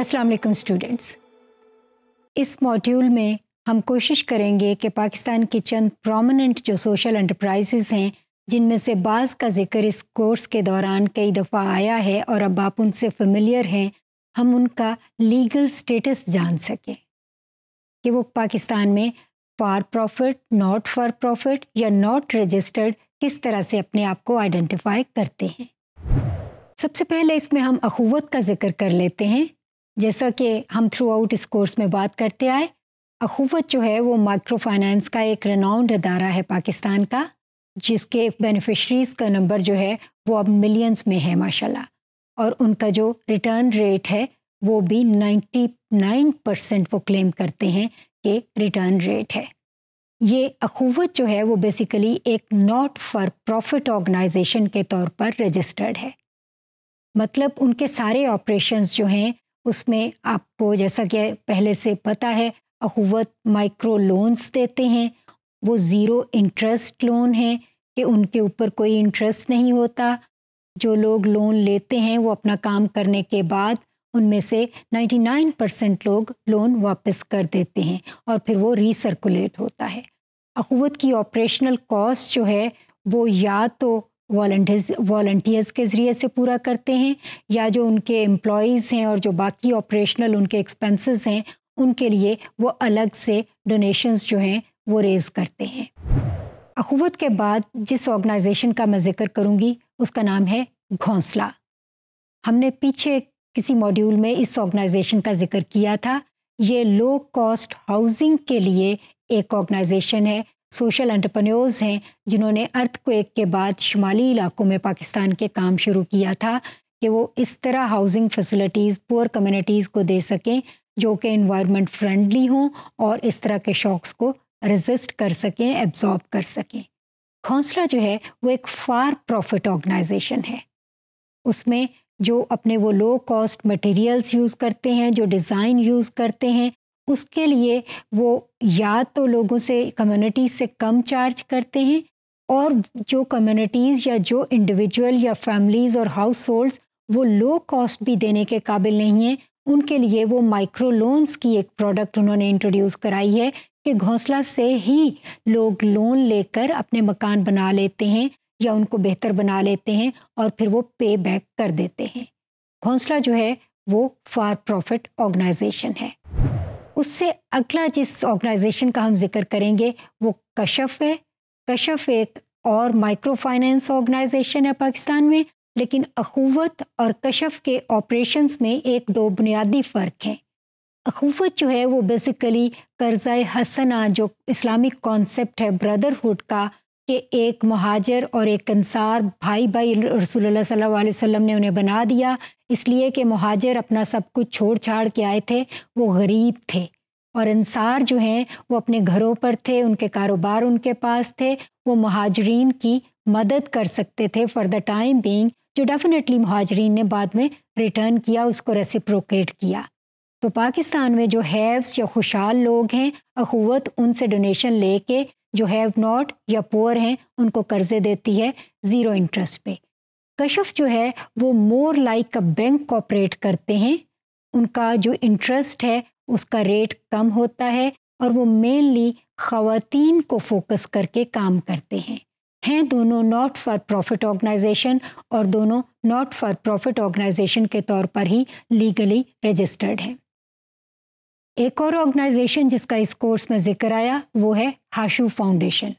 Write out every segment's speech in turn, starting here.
अस्सलाम वालेकुम स्टूडेंट्स। इस मॉड्यूल में हम कोशिश करेंगे कि पाकिस्तान के चंद प्रोमिनेंट जो सोशल एंटरप्राइजेज़ हैं, जिनमें से बाज़ का ज़िक्र इस कोर्स के दौरान कई दफ़ा आया है और अब आप उनसे फेमिलियर हैं, हम उनका लीगल स्टेटस जान सकें। कि वो पाकिस्तान में for profit not for profit या नॉट रजिस्टर्ड किस तरह से अपने आप को आइडेंटिफाई करते हैं। सबसे पहले इसमें हम अखुवत का ज़िक्र कर लेते हैं। जैसा कि हम थ्रू आउट इस कोर्स में बात करते आए अखुवत जो है वो माइक्रो फाइनेंस का एक रनाउंड अदारा है पाकिस्तान का, जिसके बेनिफिशरीज़ का नंबर जो है वो अब मिलियंस में है, माशाल्लाह। और उनका जो रिटर्न रेट है, वो भी 99 परसेंट वो क्लेम करते हैं कि रिटर्न रेट है। ये अखुवत जो है वो बेसिकली एक नॉट फॉर प्रॉफिट ऑर्गेनाइजेशन के तौर पर रजिस्टर्ड है। मतलब उनके सारे ऑपरेशंस जो हैं उसमें आपको जैसा कि पहले से पता है अखुवत माइक्रो लोन्स देते हैं। वो ज़ीरो इंटरेस्ट लोन है कि उनके ऊपर कोई इंटरेस्ट नहीं होता। जो लोग लोन लेते हैं, वो अपना काम करने के बाद उनमें से 99 परसेंट लोग लोन वापस कर देते हैं और फिर वो रीसर्कुलेट होता है। अखुवत की ऑपरेशनल कॉस्ट जो है, वो या तो वॉल्टियर्स वॉल्टियर्स के ज़रिए से पूरा करते हैं, या जो उनके एम्प्लॉयज़ हैं और जो बाकी ऑपरेशनल उनके एक्सपेंसेस हैं, उनके लिए वो अलग से डोनेशंस जो हैं, वो रेज़ करते हैं। अखुवत के बाद जिस ऑर्गेनाइजेशन का मैं ज़िक्र करूँगी, उसका नाम है घोंसला। हमने पीछे किसी मॉड्यूल में इस ऑर्गेनाइजेशन का ज़िक्र किया था। ये लो कॉस्ट हाउसिंग के लिए एक ऑर्गेनाइजेशन है सोशल एंटरप्रेन्योर्स हैं जिन्होंने अर्थक्वेक के बाद शुमाली इलाकों में पाकिस्तान के काम शुरू किया था कि वो इस तरह हाउसिंग फैसिलिटीज़ पुअर कम्युनिटीज़ को दे सकें जो कि इन्वायरमेंट फ्रेंडली हों और इस तरह के शौक़ को रजिस्ट कर सकें एब्जॉर्ब कर सकें। हौसला जो है, वो एक फार प्रॉफिट ऑर्गेनाइजेशन है। उसमें जो अपने वो लो कॉस्ट मटेरियल्स यूज़ करते हैं, जो डिज़ाइन यूज़ करते हैं उसके लिए वो या तो लोगों से कम्युनिटी से कम चार्ज करते हैं और जो कम्युनिटीज़ या जो इंडिविजुअल या फैमिलीज़ और हाउस होल्ड्स वो लो कॉस्ट भी देने के काबिल नहीं हैं, उनके लिए वो माइक्रो लोन्स की एक प्रोडक्ट उन्होंने इंट्रोड्यूस कराई है कि घोंसला से ही लोग लोन लेकर अपने मकान बना लेते हैं या उनको बेहतर बना लेते हैं और फिर वो पे बैक कर देते हैं। घोंसला जो है वो फार प्रॉफिट ऑर्गेनाइजेशन है। उससे अगला जिस ऑर्गेनाइजेशन का हम ज़िक्र करेंगे, वो कशफ है। कशफ एक और माइक्रो फाइनेंस ऑर्गेनाइजेशन है पाकिस्तान में, लेकिन अखुवत और कशफ के ऑपरेशंस में एक दो बुनियादी फ़र्क हैं। अखुवत जो है, वो बेसिकली कर्ज़ा हसना, जो इस्लामिक कॉन्सेप्ट है ब्रदरहुड का, कि एक महाजर और एक अंसार भाई भाई रसूलुल्लाह सल्लल्लाहु अलैहि वसल्लम ने उन्हें बना दिया इसलिए कि महाजर अपना सब कुछ छोड़ छाड़ के आए थे, वो गरीब थे। और अंसार जो हैं, वो अपने घरों पर थे, उनके कारोबार उनके पास थे, वो महाजरीन की मदद कर सकते थे फॉर द टाइम बीइंग जो डेफिनेटली महाजरीन ने बाद में रिटर्न किया, उसको रेसिप्रोकेट किया। तो पाकिस्तान में जो हैव्स या खुशहाल लोग हैं, अखुवत उनसे डोनेशन लेके जो हैव नॉट या पुअर हैं, उनको कर्जे देती है ज़ीरो इंटरेस्ट पे। कशफ जो है, वो more like a bank operate करते हैं। उनका जो इंटरेस्ट है, उसका रेट कम होता है और वो मेनली ख़वातीन को फोकस करके काम करते हैं। हैं दोनों नॉट फॉर प्रॉफिट ऑर्गेनाइजेशन और दोनों नॉट फॉर प्रॉफिट ऑर्गेनाइजेशन के तौर पर ही लीगली रजिस्टर्ड हैं। एक और ऑर्गेनाइजेशन जिसका इस कोर्स में ज़िक्र आया, वो है हाशू फाउंडेशन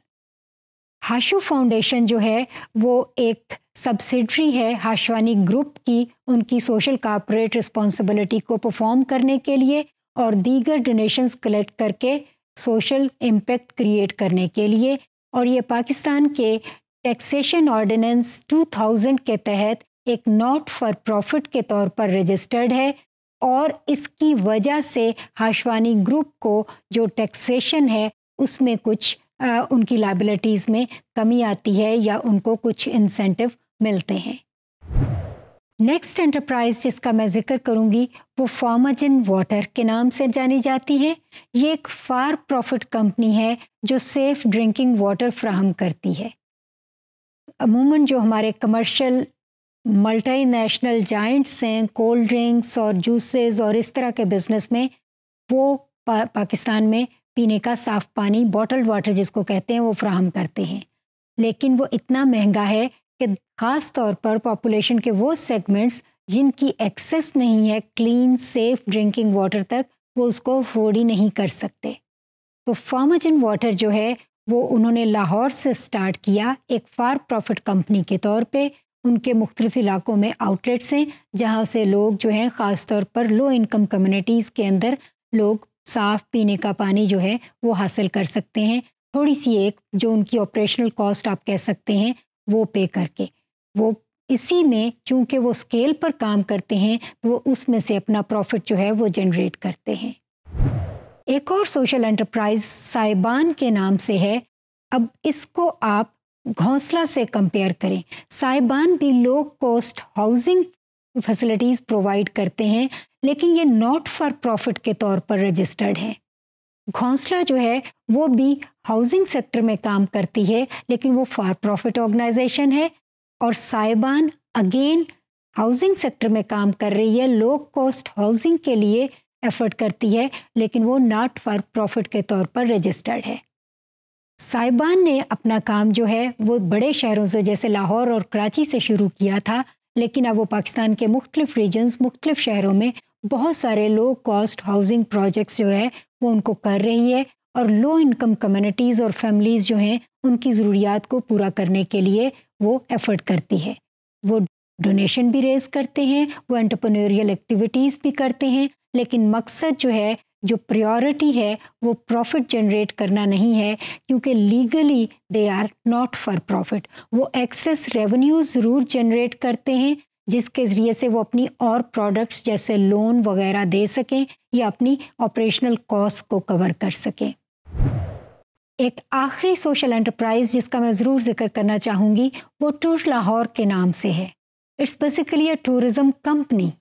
हाशू फाउंडेशन जो है, वो एक सब्सिडरी है हाशवानी ग्रुप की, उनकी सोशल कॉपरेट रिस्पॉन्सिबिलिटी को परफॉर्म करने के लिए और दीगर डोनेशंस कलेक्ट करके सोशल इम्पेक्ट क्रिएट करने के लिए। और ये पाकिस्तान के टैक्सेशन ऑर्डिनेंस 2000 के तहत एक नॉट फॉर प्रॉफिट के तौर पर रजिस्टर्ड है और इसकी वजह से हाशवानी ग्रुप को जो टैक्सेशन है, उसमें कुछ उनकी लाइबिलिटीज़ में कमी आती है या उनको कुछ इंसेंटिव मिलते हैं। नेक्स्ट एंटरप्राइज जिसका मैं ज़िक्र करूँगी वो फार्माजिन वाटर के नाम से जानी जाती है। ये एक फार प्रॉफिट कंपनी है जो सेफ़ ड्रिंकिंग वाटर फ्राहम करती है। अमूमन जो हमारे कमर्शियल मल्टी नेशनल जाइंट्स हैं कोल्ड ड्रिंक्स और जूसेस और इस तरह के बिज़नेस में वो पा, पाकिस्तान में पीने का साफ़ पानी बॉटल्ड वाटर जिसको कहते हैं, वो फ्राहम करते हैं। लेकिन वो इतना महँगा है कि ख़ास तौर पर पॉपुलेशन के वो सेगमेंट्स जिनकी एक्सेस नहीं है क्लीन सेफ़ ड्रिंकिंग वाटर तक, वो उसको अफोर्ड ही नहीं कर सकते। तो फार्माजन वाटर जो है, वो उन्होंने लाहौर से स्टार्ट किया एक फार प्रॉफिट कंपनी के तौर पे। उनके मुख्तलिफ़ इलाकों में आउटलेट्स हैं, जहाँ से लोग जो हैं, ख़ास तौर पर लो इनकम कम्युनिटीज़ के अंदर लोग साफ़ पीने का पानी जो है वो हासिल कर सकते हैं। थोड़ी सी एक जो उनकी ऑपरेशनल कॉस्ट आप कह सकते हैं, वो पे करके। वो इसी में चूँकि वो स्केल पर काम करते हैं तो वो उसमें से अपना प्रॉफिट जो है वो जनरेट करते हैं। एक और सोशल एंटरप्राइज साइबान के नाम से है। अब इसको आप घोंसला से कंपेयर करें। साइबान भी low cost housing facilities provide करते हैं। लेकिन ये नॉट फॉर प्रॉफिट के तौर पर रजिस्टर्ड है। घोंसला जो है, वो भी हाउसिंग सेक्टर में काम करती है, लेकिन वो फॉर प्रॉफिट ऑर्गेनाइजेशन है और साइबान अगेन हाउसिंग सेक्टर में काम कर रही है लो कॉस्ट हाउसिंग के लिए एफर्ट करती है, लेकिन वो नॉट फॉर प्रॉफिट के तौर पर रजिस्टर्ड है। साइबान ने अपना काम जो है, वो बड़े शहरों से, जैसे लाहौर और कराची से शुरू किया था, लेकिन अब वो पाकिस्तान के मुख्तलिफ़ रीजन्स मुख्तलिफ़ शहरों में बहुत सारे लो कॉस्ट हाउसिंग प्रोजेक्ट्स जो है, वो उनको कर रही है और लो इनकम कम्युनिटीज़ और फैमिलीज़ जो हैं, उनकी ज़रूरियात को पूरा करने के लिए वो एफर्ट करती है। वो डोनेशन भी रेज करते हैं, वो एंटरप्रेन्योरियल एक्टिविटीज़ भी करते हैं, लेकिन मकसद जो है, जो प्रायोरिटी है, वो प्रॉफिट जनरेट करना नहीं है, क्योंकि legally they are not for profit वो एक्सेस रेवेन्यू ज़रूर जनरेट करते हैं जिसके ज़रिए से वो अपनी और प्रोडक्ट्स जैसे लोन वगैरह दे सकें या अपनी ऑपरेशनल कॉस्ट को कवर कर सकें। एक आखिरी सोशल एंटरप्राइज जिसका मैं ज़रूर ज़िक्र करना चाहूँगी, वो टूर लाहौर के नाम से है। It's basically a tourism company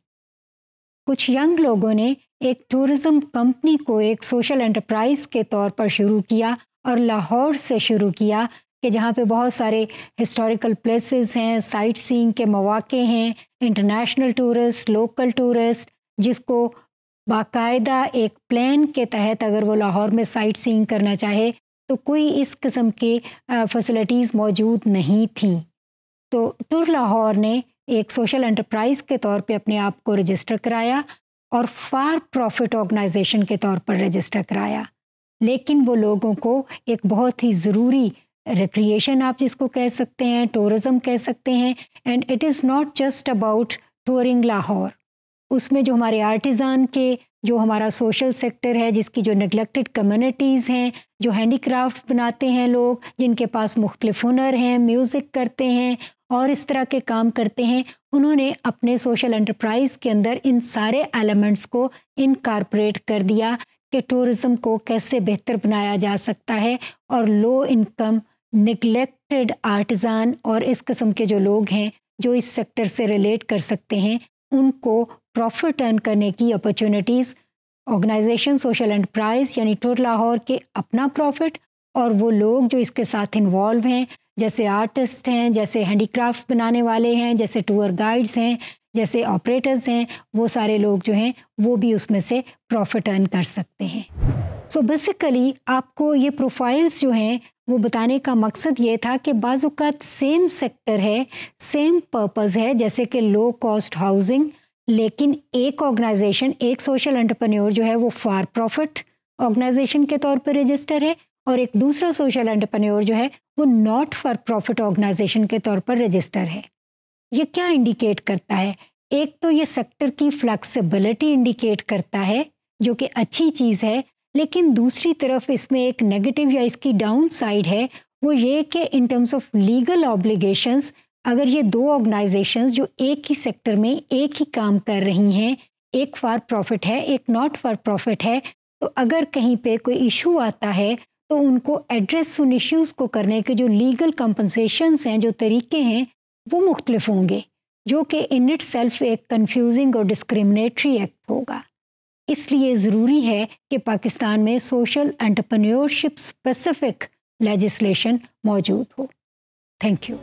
कुछ यंग लोगों ने एक टूरिज़्म कंपनी को एक सोशल एंटरप्राइज के तौर पर शुरू किया और लाहौर से शुरू किया कि जहाँ पे बहुत सारे हिस्टोरिकल प्लेसेस हैं साइट सीइंग के मौाक़े हैं इंटरनेशनल टूरिस्ट लोकल टूरिस्ट जिसको बाकायदा एक प्लान के तहत अगर वो लाहौर में साइट सीइंग करना चाहे तो कोई इस किस्म के फैसिलिटीज़ मौजूद नहीं थी। तो टूर लाहौर ने एक सोशल एंटरप्राइज के तौर पे अपने आप को रजिस्टर कराया और फार प्रॉफिट ऑर्गेनाइजेशन के तौर पर रजिस्टर कराया। लेकिन वो लोगों को एक बहुत ही ज़रूरी रिक्रिएशन आप जिसको कह सकते हैं टूरिज़्म कह सकते हैं and it is not just about touring Lahore उसमें जो हमारे आर्टिज़ान के, जो हमारा सोशल सेक्टर है, जिसकी जो नेगलेक्टेड कम्युनिटीज़ हैं, जो हैंडीक्राफ्ट बनाते हैं लोग, जिनके पास मुख्तलिफ़ हुनर हैं म्यूज़िक करते हैं, और इस तरह के काम करते हैं, उन्होंने अपने सोशल एंटरप्राइज के अंदर इन सारे एलिमेंट्स को इनकारपोरेट कर दिया कि टूरिज़्म को कैसे बेहतर बनाया जा सकता है, और लो इनकम निगलेक्टेड आर्टिज़ान और इस किस्म के जो लोग हैं, जो इस सेक्टर से रिलेट कर सकते हैं, उनको प्रॉफिट अर्न करने की अपॉर्चुनिटीज़ ऑर्गेनाइजेशन सोशल एंटरप्राइज यानी टूर लाहौर के अपना प्रॉफिट और वो लोग जो इसके साथ इन्वॉल्व हैं, जैसे आर्टिस्ट हैं, जैसे हैंडीक्राफ्ट्स बनाने वाले हैं, जैसे टूर गाइड्स हैं, जैसे ऑपरेटर्स हैं, वो सारे लोग जो हैं, वो भी उसमें से प्रॉफिट अर्न कर सकते हैं। सो बेसिकली आपको ये प्रोफाइल्स जो हैं, वो बताने का मकसद ये था कि बाज़ात सेम सेक्टर है सेम पर्पज़ है, जैसे कि लो कॉस्ट हाउसिंग लेकिन एक ऑर्गेनाइजेशन एक सोशल एंटरप्रेन्योर जो है, वो फार प्रॉफिट ऑर्गेनाइजेशन के तौर पर रजिस्टर है और एक दूसरा सोशल एंटरप्रेन्योर जो है, वो नॉट फॉर प्रॉफिट ऑर्गेनाइजेशन के तौर पर रजिस्टर है। ये क्या इंडिकेट करता है? एक तो ये सेक्टर की फ्लेक्सिबिलिटी इंडिकेट करता है, जो कि अच्छी चीज़ है लेकिन दूसरी तरफ़ इसमें एक नेगेटिव या इसकी डाउन साइड है, वो ये कि in terms of legal obligations अगर ये दो ऑर्गेनाइजेशंस जो एक ही सेक्टर में एक ही काम कर रही हैं, एक फॉर प्रॉफिट है, एक नॉट फॉर प्रॉफिट है तो अगर कहीं पे कोई इशू आता है तो उनको एड्रेस उन इश्यूज़ को करने के जो लीगल कंपनसेशंस हैं, जो तरीके हैं, वो मुख्तलिफ़ होंगे, जो कि इन इट सेल्फ एक कन्फ्यूजिंग और डिस्क्रिमिनेटरी एक्ट होगा। इसलिए ज़रूरी है कि पाकिस्तान में सोशल एंटरप्रेन्योरशिप स्पेसिफिक लेजिस्लेशन मौजूद हो। Thank you